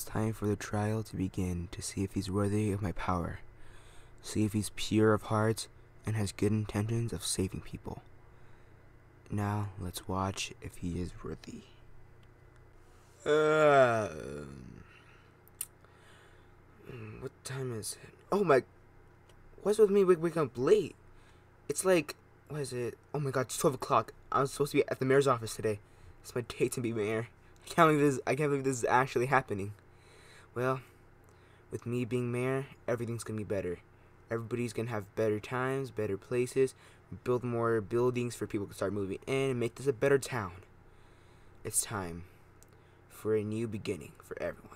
It's time for the trial to begin to see if he's worthy of my power. See if he's pure of heart and has good intentions of saving people. Now, let's watch if he is worthy. Uh, what time is it? Oh my. What's with me waking up late? It's like, what is it? Oh my god, it's 12 o'clock. I'm supposed to be at the mayor's office today. It's my day to be mayor. I can't believe this. I can't believe this is actually happening. Well, with me being mayor, everything's gonna be better. Everybody's gonna have better times, better places, build more buildings for people to start moving in, and make this a better town. It's time for a new beginning for everyone.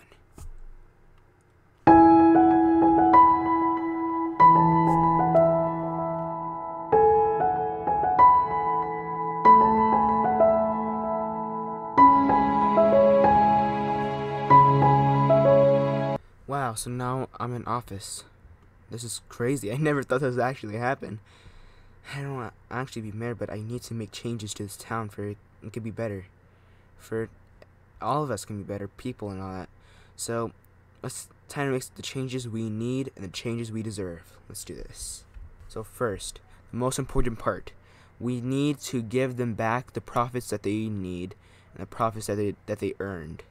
So now I'm in office. This is crazy. I never thought this would actually happen. I don't want to actually be mayor, but I need to make changes to this town for it, it could be better. For all of us can be better people and all that. So, let's time to make the changes we need and the changes we deserve. Let's do this. So first, the most important part. We need to give them back the profits that they need and the profits that they that they earned.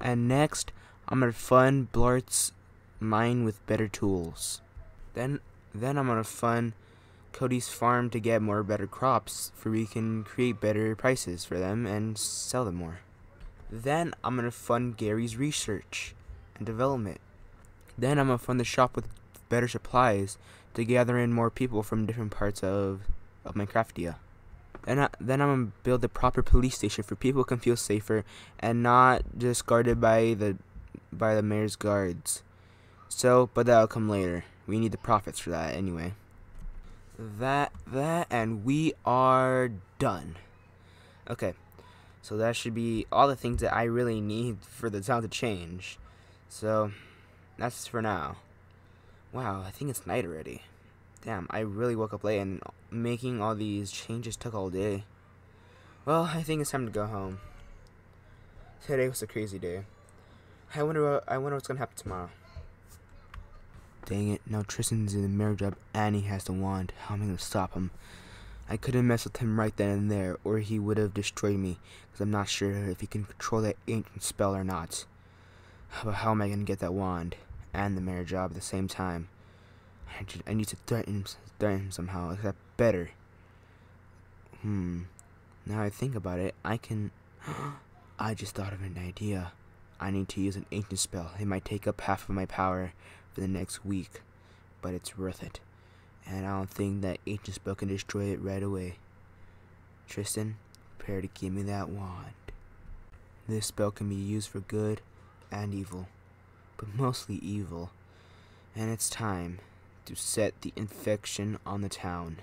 And next, I'm gonna fund Blart's mine with better tools. Then then I'm gonna fund Cody's farm to get more better crops for we can create better prices for them and sell them more. Then I'm gonna fund Gary's research and development. Then I'm gonna fund the shop with better supplies to gather in more people from different parts of of Minecraftia. Then, I, then I'm gonna build a proper police station for people can feel safer and not just guarded by the by the mayor's guards. So, but that'll come later. We need the profits for that anyway. That, that, and we are done. Okay, so that should be all the things that I really need for the town to change. So, that's for now. Wow, I think it's night already. Damn, I really woke up late and making all these changes took all day. Well, I think it's time to go home. Today was a crazy day. I wonder I wonder what's gonna happen tomorrow. Dang it, now Tristan's in the mirror job and he has the wand. How am I gonna stop him? I couldn't mess with him right then and there, or he would have destroyed me, because I'm not sure if he can control that ancient spell or not. But how am I gonna get that wand and the mirror job at the same time? I, I need to threaten him, threaten him somehow, except better. Hmm. Now I think about it, I can... I just thought of an idea. I need to use an ancient spell. It might take up half of my power for the next week, but it's worth it. And I don't think that ancient spell can destroy it right away. Tristan, prepare to give me that wand. This spell can be used for good and evil, but mostly evil. And it's time to set the infection on the town.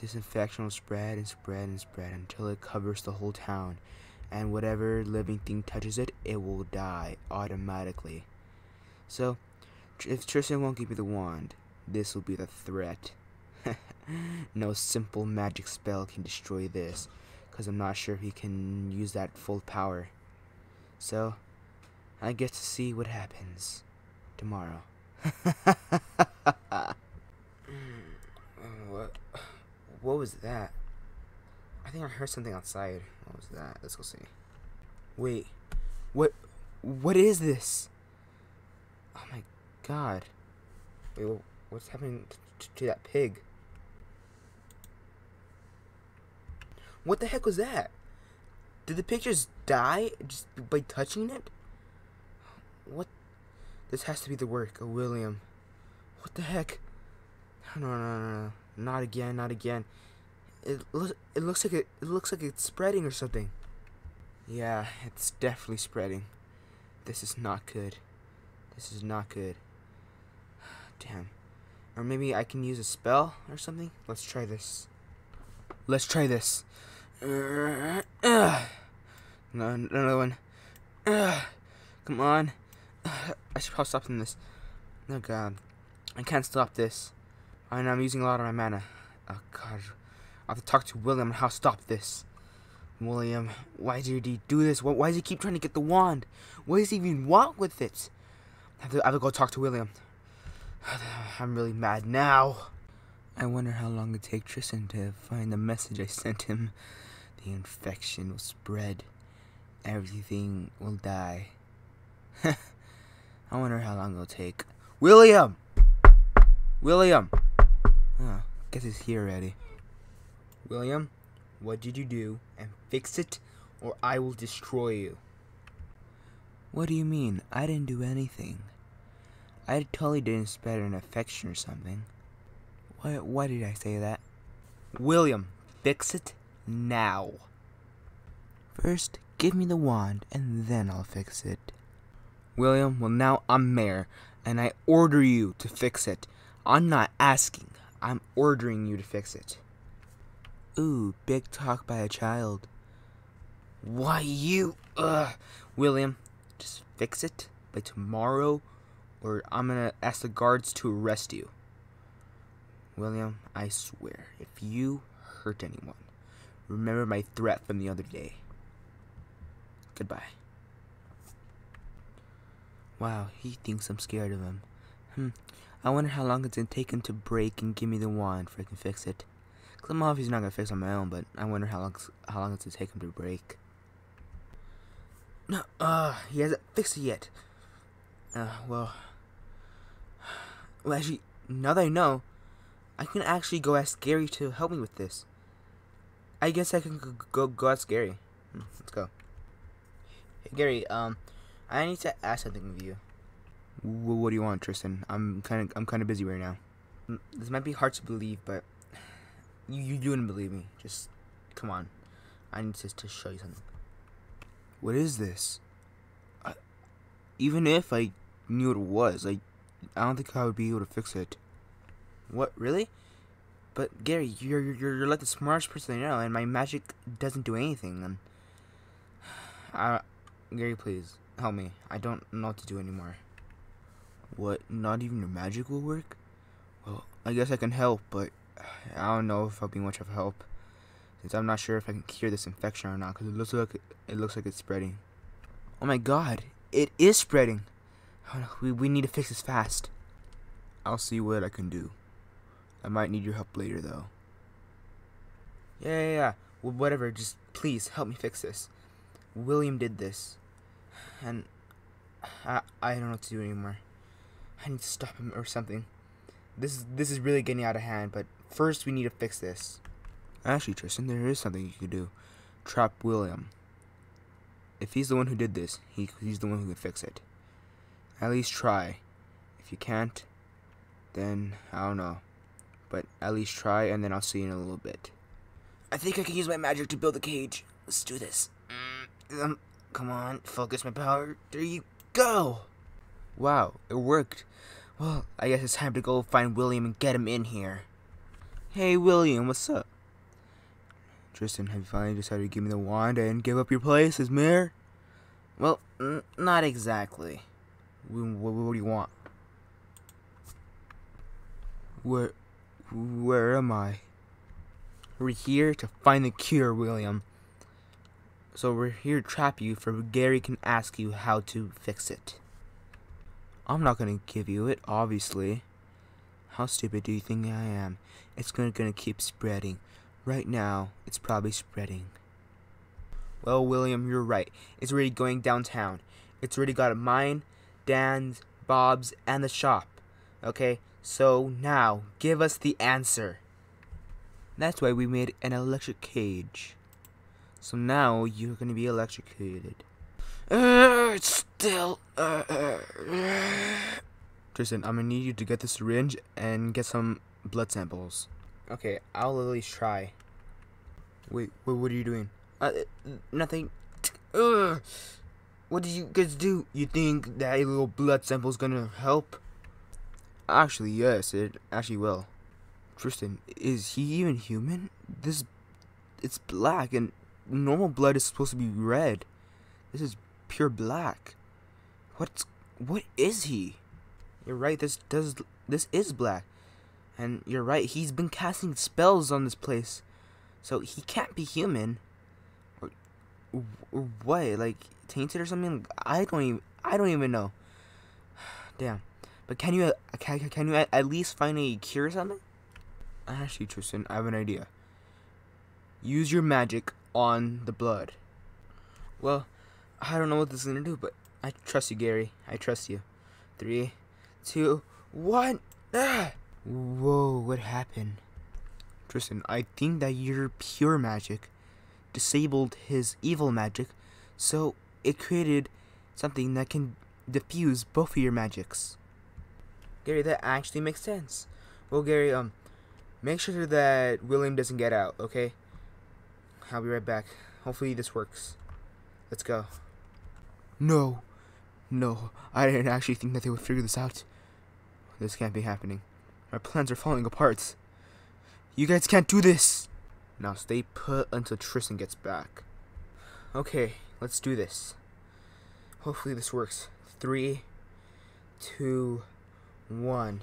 This infection will spread and spread and spread until it covers the whole town and whatever living thing touches it, it will die automatically. So, if Tristan won't give me the wand, this will be the threat. no simple magic spell can destroy this, because I'm not sure if he can use that full power. So, I get to see what happens tomorrow. Mm, what? What was that? I think I heard something outside. What was that? Let's go see. Wait. What what is this? Oh my god. Wait, what's happening to that pig? What the heck was that? Did the pig just die just by touching it? What? This has to be the work of William. What the heck? No, no, no, no, not again, not again. It looks it looks like it, it looks like it's spreading or something. Yeah, it's definitely spreading. This is not good. This is not good. Damn. Or maybe I can use a spell or something? Let's try this. Let's try this. No, another one. Come on. I should probably stop this. Oh god. I can't stop this. I know I'm using a lot of my mana. Oh god. I have to talk to William on how to stop this. William, why did he do this? Why, why does he keep trying to get the wand? What does he even want with it? I have to, I have to go talk to William. I'm really mad now. I wonder how long it take Tristan to find the message I sent him. The infection will spread. Everything will die. I wonder how long it'll take. William! William! Ah, oh, guess he's here already. William, what did you do? And fix it, or I will destroy you. What do you mean? I didn't do anything. I totally didn't spread an infection or something. Why, why did I say that? William, fix it now. First, give me the wand, and then I'll fix it. William, well, now I'm mayor, and I order you to fix it. I'm not asking, I'm ordering you to fix it. Ooh, big talk by a child. Why, you. Ugh. William, just fix it by tomorrow, or I'm gonna ask the guards to arrest you. William, I swear, if you hurt anyone, remember my threat from the other day. Goodbye. Wow, he thinks I'm scared of him. Hmm. I wonder how long it's gonna take him to break and give me the wand before I can fix it. I'm obviously not gonna fix on my own, but I wonder how long how long it's gonna take him to break. No, uh, he hasn't fixed it yet. Uh, well, well, actually, now that I know, I can actually go ask Gary to help me with this. I guess I can go go, ask Gary. Hmm, let's go. Hey, Gary, um, I need to ask something of you. What do you want, Tristan? I'm kind of I'm kind of busy right now. Mm, This might be hard to believe, but you you wouldn't believe me. Just come on. I need to to show you something. What is this? I, even if I knew what it was, I I don't think I would be able to fix it. What really? But Gary, you're you're you're like the smartest person I know, and my magic doesn't do anything. And I, Gary, please help me. I don't know what to do anymore. What? Not even your magic will work? Well, I guess I can help, but I don't know if I'll be much of help, since I'm not sure if I can cure this infection or not. Because it looks like it looks like it's spreading. Oh my God! It is spreading. Oh no, we we need to fix this fast. I'll see what I can do. I might need your help later, though. Yeah, yeah, yeah. Well, whatever. Just please help me fix this. William did this, and I I don't know what to do anymore. I need to stop him or something. This is this is really getting out of hand. But first, we need to fix this. Actually, Tristan, there is something you could do. Trap William. If he's the one who did this, he he's the one who can fix it. At least try. If you can't, then I don't know. But at least try, and then I'll see you in a little bit. I think I can use my magic to build a cage. Let's do this. Mm, Um, come on, focus my power. There you go. Wow, it worked. Well, I guess it's time to go find William and get him in here. Hey, William, what's up? Tristan, have you finally decided to give me the wand and give up your place as mayor? Well, not exactly. Wh- wh- what do you want? Where, where am I? We're here to find the cure, William. So we're here to trap you for Gary can ask you how to fix it. I'm not gonna give you it, obviously. How stupid do you think I am? It's gonna, gonna keep spreading. Right now, it's probably spreading. Well, William, you're right. It's already going downtown. It's already got mine, Dan's, Bob's, and the shop. Okay? So now, give us the answer. That's why we made an electric cage. So now you're gonna be electrocuted. Uh, it's still. Uh, uh, Tristan, I'm gonna need you to get the syringe and get some blood samples. Okay, I'll at least try. Wait, wait what are you doing? Uh, nothing. Ugh. What did you guys do? You think that a little blood sample's gonna help? Actually, yes, it actually will. Tristan, is he even human? This, it's black, and normal blood is supposed to be red. This is pure black. What's, what is he? You're right. This does, this is black, and you're right. He's been casting spells on this place, so he can't be human. Or W- What? Like tainted or something? I don't even. I don't even know. Damn. But can you uh, can, can you at, at least find a cure or something? Actually, Tristan, I have an idea. Use your magic on the blood. Well, I don't know what this is gonna do, but I trust you, Gary. I trust you. Three, two, one. Ah! Whoa, what happened? Tristan, I think that your pure magic disabled his evil magic, so it created something that can diffuse both of your magics. Gary, that actually makes sense. Well, Gary, um, make sure that William doesn't get out, okay? I'll be right back. Hopefully this works. Let's go. No. No, I didn't actually think that they would figure this out. This can't be happening. My plans are falling apart. You guys can't do this! Now stay put until Tristan gets back. Okay, let's do this. Hopefully this works. Three, two, one.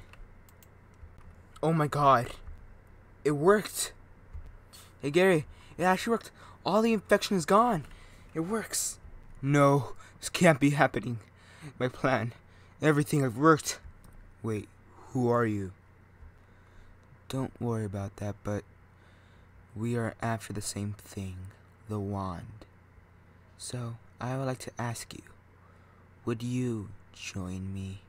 Oh my god. It worked! Hey Gary, it actually worked. All the infection is gone. It works. No, this can't be happening. My plan, everything I've worked. Wait, who are you? Don't worry about that, but we are after the same thing the wand. So, I would like to ask you would you join me?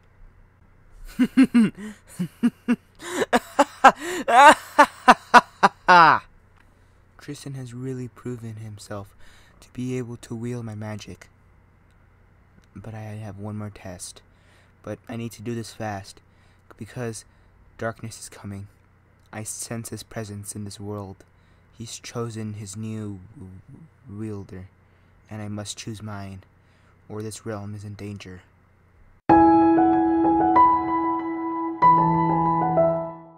Tristan has really proven himself to be able to wield my magic. But I have one more test. But I need to do this fast because darkness is coming. I sense his presence in this world. He's chosen his new wielder, and I must choose mine, or this realm is in danger.